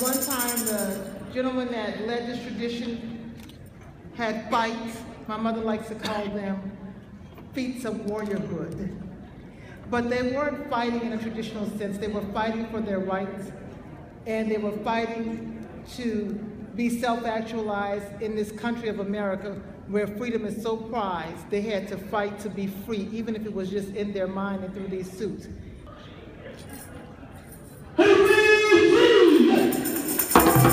One time, the gentleman that led this tradition had fights. My mother likes to call them feats of warriorhood. But they weren't fighting in a traditional sense. They were fighting for their rights, and they were fighting to be self-actualized in this country of America where freedom is so prized. They had to fight to be free, even if it was just in their mind and through these suits.